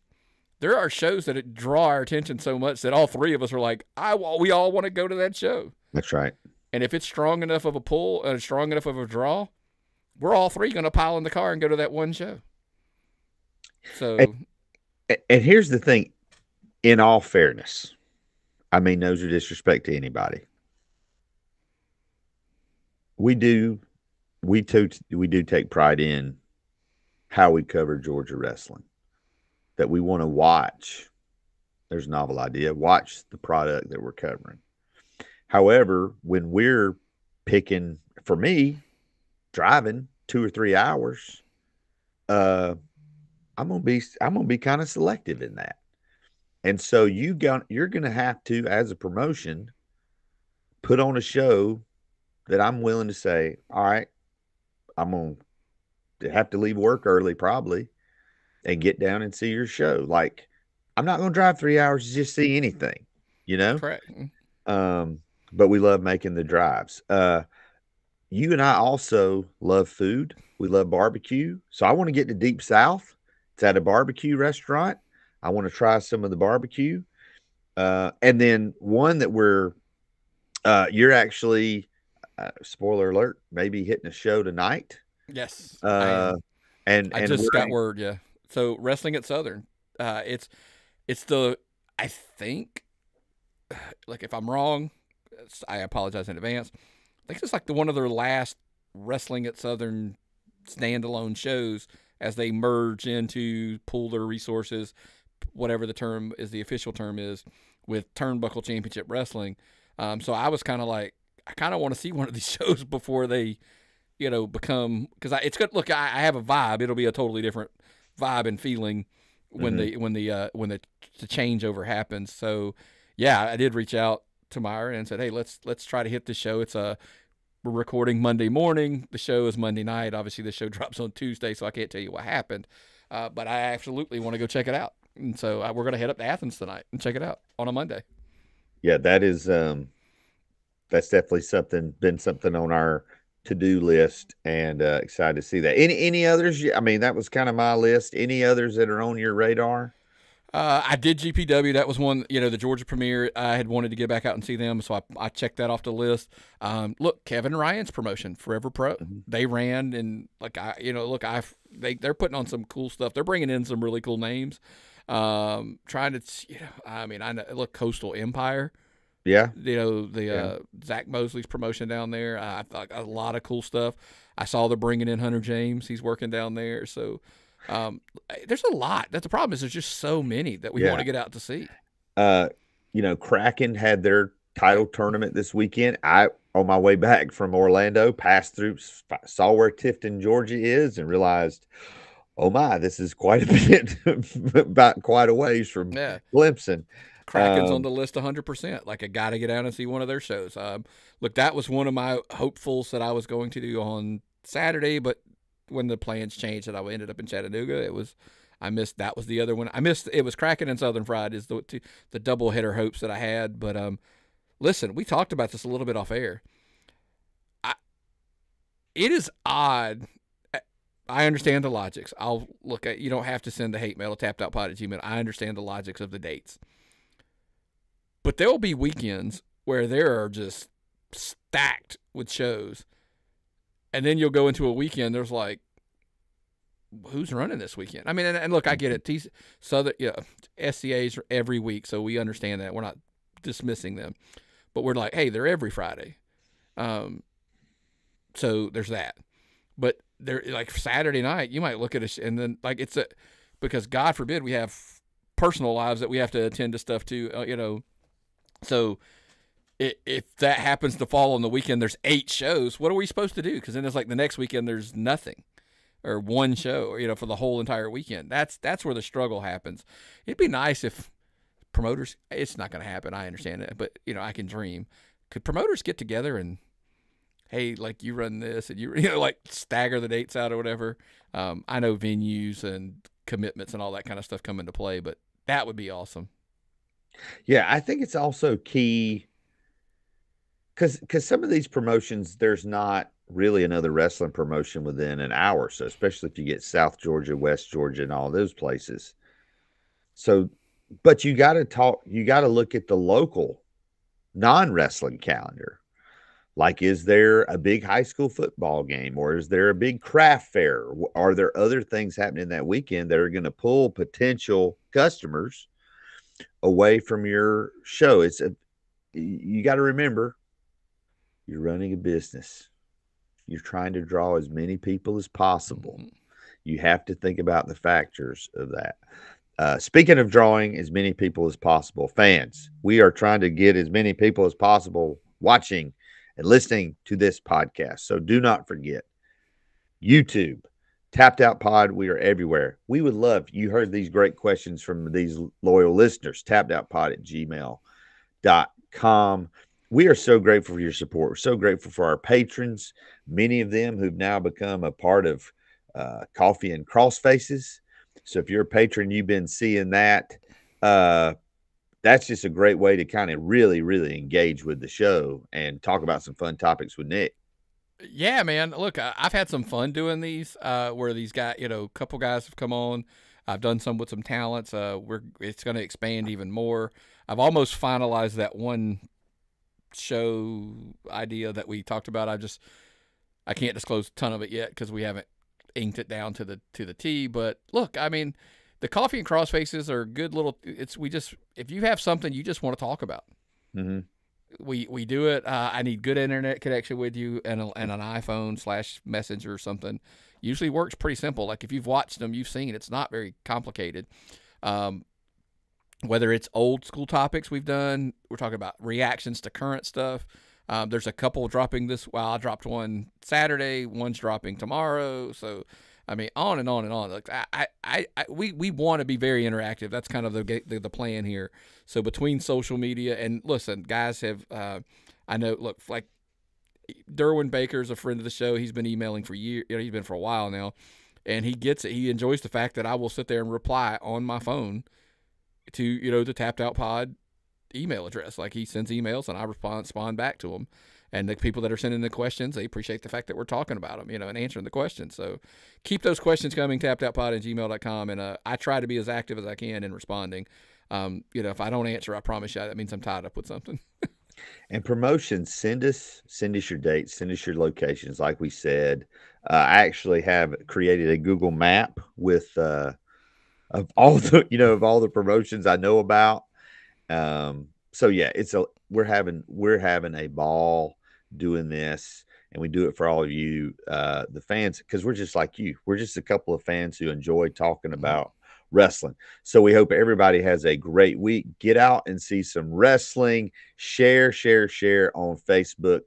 there are shows that draw our attention so much that all three of us are like, I we all want to go to that show. That's right. And if it's strong enough of a pull and strong enough of a draw, we're all three going to pile in the car and go to that one show. So and, and here's the thing in all fairness, I mean, no disrespect to anybody. We do, we too, we do take pride in how we cover Georgia wrestling. That we want to watch. There's a novel idea. Watch the product that we're covering. However, when we're picking, for me, driving two or three hours, uh, I'm gonna be I'm gonna be kind of selective in that. And so you got you're gonna have to, as a promotion, put on a show that I'm willing to say, all right, I'm gonna have to leave work early probably and get down and see your show. Like I'm not gonna drive three hours to just see anything, you know? Correct. Um, but we love making the drives. Uh you and I also love food. We love barbecue. So I want to get to deep south it's at a barbecue restaurant. I want to try some of the barbecue. Uh, and then one that we're, uh, you're actually, uh, spoiler alert, maybe hitting a show tonight. Yes. Uh, I and, I just got word. Yeah. So wrestling at Southern, uh, it's, it's the, I think, like if I'm wrong, I apologize in advance. I think it's like the one of their last wrestling at Southern standalone shows as they merge into pool their resources, whatever the term is, the official term is, with Turnbuckle Championship Wrestling. Um, so I was kind of like, I kind of want to see one of these shows before they, you know, become because it's good. Look, I, I, have a vibe. It'll be a totally different vibe and feeling when mm-hmm. the when the uh, when the, the changeover happens. So yeah, I did reach out to Myron and said, hey, let's let's try to hit the show. It's a we're recording Monday morning. The show is Monday night. Obviously, the show drops on Tuesday, so I can't tell you what happened. Uh, but I absolutely want to go check it out. And so uh, we're going to head up to Athens tonight and check it out on a Monday. Yeah, that is um, that's definitely something been something on our to do list, and uh, excited to see that. Any any others? I mean, that was kind of my list. Any others that are on your radar? Uh, I did GPW. That was one, you know, the Georgia premiere. I had wanted to get back out and see them, so I, I checked that off the list. Um, look, Kevin Ryan's promotion, Forever Pro, mm-hmm. they ran and like I, you know, look, I they they're putting on some cool stuff. They're bringing in some really cool names. Um, trying to, you know, I mean, I know, look, Coastal Empire. Yeah, you know the yeah. uh, Zach Mosley's promotion down there. I thought a lot of cool stuff. I saw they're bringing in Hunter James. He's working down there, so um, there's a lot. That's the problem is there's just so many that we yeah. want to get out to see. Uh, you know, Kraken had their title tournament this weekend. I on my way back from Orlando, passed through, saw where Tifton, Georgia is, and realized, oh my, this is quite a bit, about quite a ways from yeah. Clemson. Kraken's um, on the list 100%. Like, I got to get out and see one of their shows. Um, look, that was one of my hopefuls that I was going to do on Saturday, but when the plans changed that I ended up in Chattanooga, it was I missed that was the other one. I missed it was Kraken and Southern Fried is the the double header hopes that I had, but um listen, we talked about this a little bit off air. I, it is odd. I understand the logics. I'll look at you don't have to send the hate mail to tapped out pod at gmail. I understand the logics of the dates. But there will be weekends where there are just stacked with shows. And then you'll go into a weekend, there's like, who's running this weekend? I mean, and, and look, I get it. T- Southern, yeah, SCAs are every week, so we understand that. We're not dismissing them but we're like, hey, they're every Friday. Um, so there's that. But they're like Saturday night, you might look at us and then like it's a because God forbid we have personal lives that we have to attend to stuff too, uh, you know. So if that happens to fall on the weekend, there's eight shows. What are we supposed to do? Because then it's like the next weekend there's nothing, or one show, you know, for the whole entire weekend. That's that's where the struggle happens. It'd be nice if promoters, it's not going to happen. I understand it, but you know, I can dream. Could promoters get together and, hey, like you run this and you, you know, like stagger the dates out or whatever? Um, I know venues and commitments and all that kind of stuff come into play, but that would be awesome. Yeah, I think it's also key because because some of these promotions, there's not really another wrestling promotion within an hour. So especially if you get South Georgia, West Georgia, and all those places. So but you got to talk, you got to look at the local non wrestling calendar. Like, is there a big high school football game or is there a big craft fair? Are there other things happening that weekend that are going to pull potential customers away from your show? It's a, you got to remember you're running a business, you're trying to draw as many people as possible. Mm-hmm. You have to think about the factors of that. Uh, speaking of drawing as many people as possible, fans, we are trying to get as many people as possible watching and listening to this podcast. So do not forget YouTube, Tapped Out Pod. We are everywhere. We would love, you heard these great questions from these loyal listeners, tapped out pod at gmail.com. We are so grateful for your support. We're so grateful for our patrons, many of them who've now become a part of uh, Coffee and Crossfaces. So if you're a patron, you've been seeing that. Uh, that's just a great way to kind of really, really engage with the show and talk about some fun topics with Nick. Yeah, man. Look, I've had some fun doing these. Uh, where these guys, you know, a couple guys have come on. I've done some with some talents. Uh, we're it's going to expand even more. I've almost finalized that one show idea that we talked about. I just I can't disclose a ton of it yet because we haven't inked it down to the to the T. But look, I mean, the coffee and crossfaces are good little. It's we just if you have something you just want to talk about, mm-hmm. We we do it. Uh, I need good internet connection with you and a, and an iPhone slash Messenger or something. Usually works pretty simple. Like if you've watched them, you've seen it's not very complicated. Um, whether it's old school topics we've done, we're talking about reactions to current stuff. Um, there's a couple dropping this. Well, I dropped one Saturday. One's dropping tomorrow. So, I mean, on and on and on. Like I, I, I we we want to be very interactive. That's kind of the, the, the plan here. So between social media and listen, guys have. Uh, I know. Look, like Derwin Baker's a friend of the show. He's been emailing for years. You know, he's been for a while now, and he gets it. He enjoys the fact that I will sit there and reply on my phone to you know the tapped out pod email address. Like he sends emails and I respond, respond back to them. And the people that are sending the questions, they appreciate the fact that we're talking about them, you know, and answering the questions. So keep those questions coming, tapped-out-pod at gmail.com. And uh, I try to be as active as I can in responding. Um, you know, if I don't answer, I promise you that means I'm tied up with something. and promotions, send us send us your dates, send us your locations. Like we said, uh, I actually have created a Google map with uh, of all the you know of all the promotions I know about um, so yeah, it's a we're having we're having a ball doing this, and we do it for all of you, uh, the fans, because we're just like you. We're just a couple of fans who enjoy talking mm-hmm. about wrestling. So we hope everybody has a great week. Get out and see some wrestling. Share, share, share on Facebook.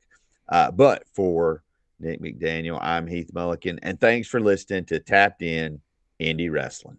Uh, but for Nick McDaniel, I'm Heath Mulliken, and thanks for listening to Tapped In Indy Wrestling.